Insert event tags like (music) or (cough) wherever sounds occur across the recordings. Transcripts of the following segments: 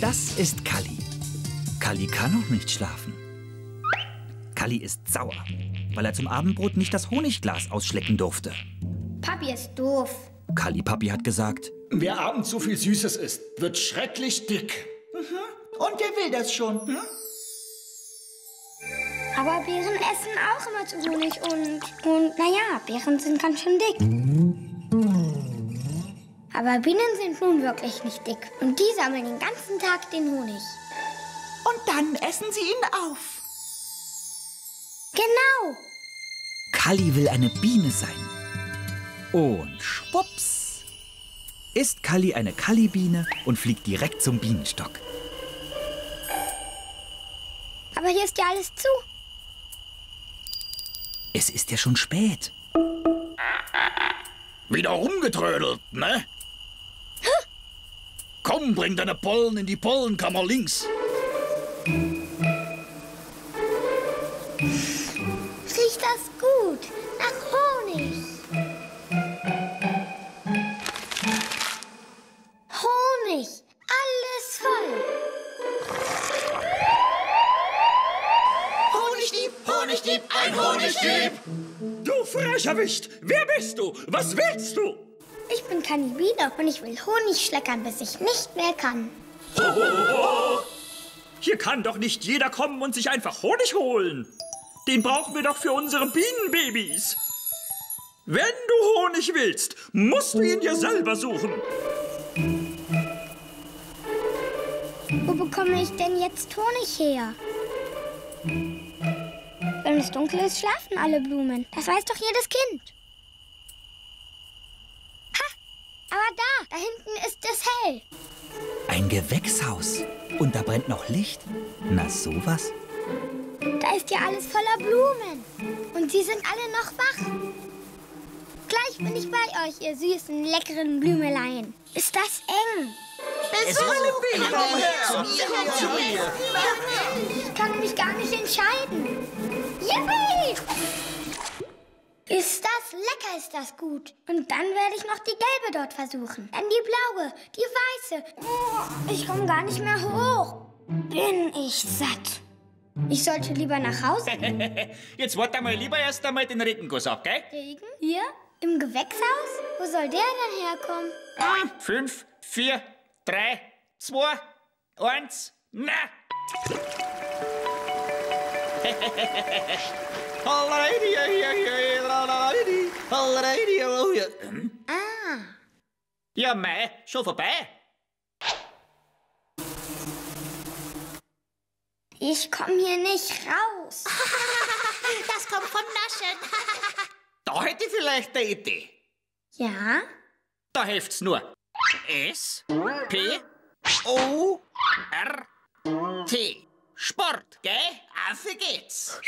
Das ist Kalli. Kalli kann noch nicht schlafen. Kalli ist sauer, weil er zum Abendbrot nicht das Honigglas ausschlecken durfte. Papi ist doof. Kalli Papi hat gesagt, Wer abends so viel Süßes isst, wird schrecklich dick. Und wer will das schon? Hm? Aber Bären essen auch immer zu Honig und, und naja, Bären sind ganz schön dick. Aber Bienen sind nun wirklich nicht dick. Und die sammeln den ganzen Tag den Honig. Und dann essen sie ihn auf. Genau. Kalli will eine Biene sein. Und schwupps ist Kalli eine Kallibiene und fliegt direkt zum Bienenstock. Aber hier ist ja alles zu. Es ist ja schon spät. Wieder rumgetrödelt, ne? Komm, bring deine Pollen in die Pollenkammer links. Riecht das gut? Nach Honig. Honig. Alles voll. Honigdieb, Honigdieb, ein Honigdieb. Du frecher Wicht! Wer bist du? Was willst du? Ich bin Kannibine und ich will Honig schleckern, bis ich nicht mehr kann. Hier kann doch nicht jeder kommen und sich einfach Honig holen. Den brauchen wir doch für unsere Bienenbabys. Wenn du Honig willst, musst du ihn dir selber suchen. Wo bekomme ich denn jetzt Honig her? Wenn es dunkel ist, schlafen alle Blumen. Das weiß doch jedes Kind. Aber da, da hinten ist es hell. Ein Gewächshaus. Und da brennt noch Licht. Na sowas. Da ist ja alles voller Blumen. Und sie sind alle noch wach. Gleich bin ich bei euch, ihr süßen, leckeren Blümeleien. Ist das eng? Komm zu mir. Ich kann mich gar nicht entscheiden. Yippie! Ist das lecker, ist das gut. Und dann werde ich noch die gelbe dort versuchen. Dann die blaue, die weiße. Oh, ich komme gar nicht mehr hoch. Bin ich satt. Ich sollte lieber nach Hause (laughs) Jetzt warte mal lieber erst einmal den Regenguss ab, gell? kriegen. Hier? Im Gewächshaus? Wo soll der denn herkommen? Fünf, vier, drei, zwei, eins, na! (laughs) Ah, Ja, mei, schon vorbei. ich komme hier nicht raus. (laughs) Das kommt vom Naschen. (laughs) Da hätte ich vielleicht eine Idee. Ja? Da hilft's nur. S, P, O, R, T. Sport, gell? Auf geht's.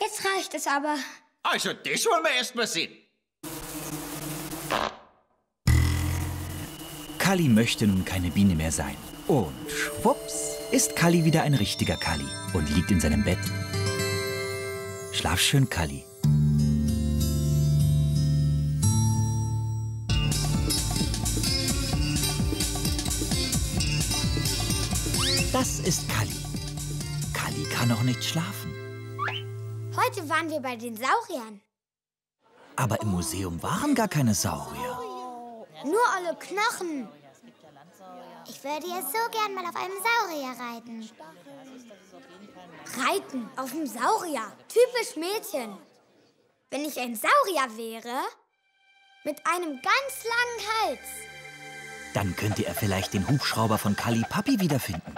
Jetzt reicht es aber. Also, das wollen wir erst mal sehen. Kalli möchte nun keine Biene mehr sein. Und schwupps ist Kalli wieder ein richtiger Kalli und liegt in seinem Bett. Schlaf schön, Kalli. Das ist Kalli. Kalli kann noch nicht schlafen. Heute waren wir bei den Sauriern. Aber im Museum waren gar keine Saurier. Nur alle Knochen. Ich würde jetzt so gern mal auf einem Saurier reiten. Reiten auf dem Saurier. Typisch Mädchen. Wenn ich ein Saurier wäre, mit einem ganz langen Hals. Dann könnte er vielleicht den Hubschrauber von Kalli Papi wiederfinden.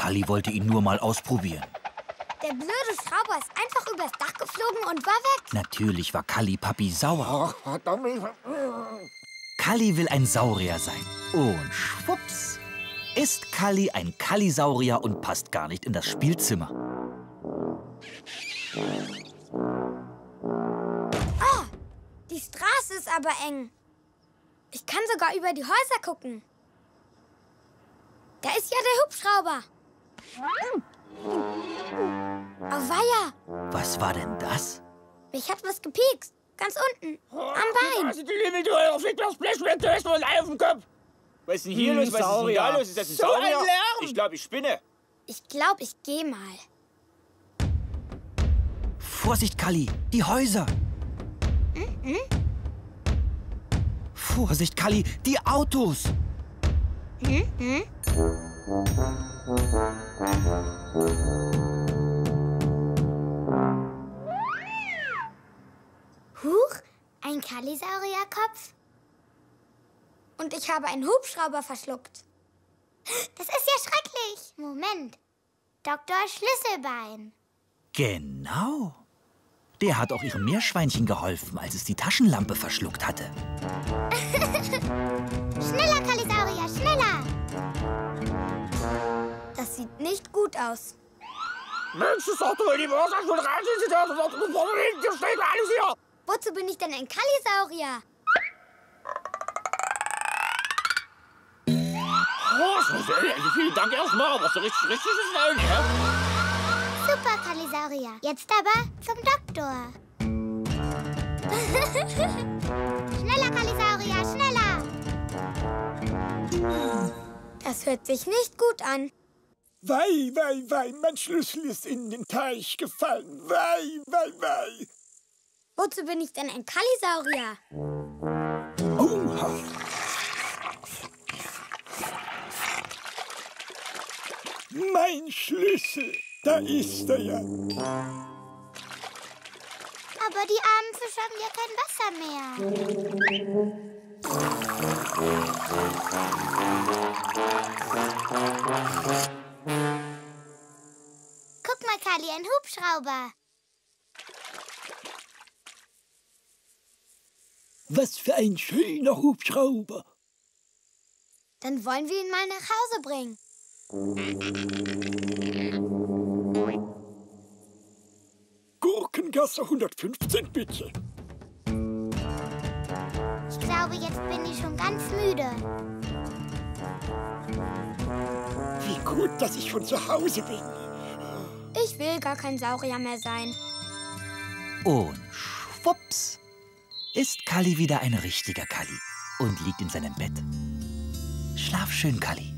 Kalli wollte ihn nur mal ausprobieren. Der blöde Schrauber ist einfach übers Dach geflogen und war weg. Natürlich war Kalli Papi sauer. Kalli will ein Saurier sein. Und schwupps ist Kalli ein Kallisaurier und passt gar nicht in das Spielzimmer. Die Straße ist aber eng. Ich kann sogar über die Häuser gucken. Da ist ja der Hubschrauber. Auweia, Was war denn das? mich hat was gepiekst. Ganz unten. Am Bein. Was ist denn hier los? Was ist denn da los? Ist das ein So ein Saurier? Lärm. Ich glaube, ich spinne. Ich glaube, ich gehe mal. Vorsicht, Kalli, die Häuser. Vorsicht, Kalli, die Autos. Huch, ein Kalisaurierkopf. Und ich habe einen Hubschrauber verschluckt. Das ist ja schrecklich. Moment. Dr. Schlüsselbein. Genau. Der hat auch ihrem Meerschweinchen geholfen, als es die Taschenlampe verschluckt hatte. (laughs) Schneller, Kalisaurier, schneller! Das sieht nicht gut aus. Mensch, das sagt doch die schon rein, sind sie da, das sagt, hier steht alles hier. Wozu bin ich denn ein Kalisaurier? Oh, ist also vielen Dank erstmal, was so richtig, richtig schnell, ja? Super, Kalisaurier. Jetzt aber zum Doktor. (laughs) schneller, Kalisaurier, schneller! Das hört sich nicht gut an. Wei, wei, wei, mein Schlüssel ist in den Teich gefallen. Wei, wei, wei. Wozu bin ich denn ein Kalisaurier? Oha. Mein Schlüssel, da ist er ja. Aber die armen Fische haben ja kein Wasser mehr. Hubschrauber. Was für ein schöner Hubschrauber. Dann wollen wir ihn mal nach Hause bringen. Gurkengasse 115, bitte. Ich glaube, jetzt bin ich schon ganz müde. Wie gut, dass ich von zu Hause bin. Ich will gar kein Saurier mehr sein. Und schwupps ist Kalli wieder ein richtiger Kalli und liegt in seinem Bett. Schlaf schön, Kalli.